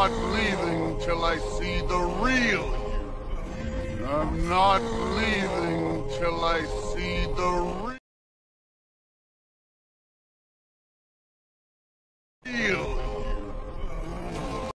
Not leaving till I see the real you. I'm not leaving till I see the real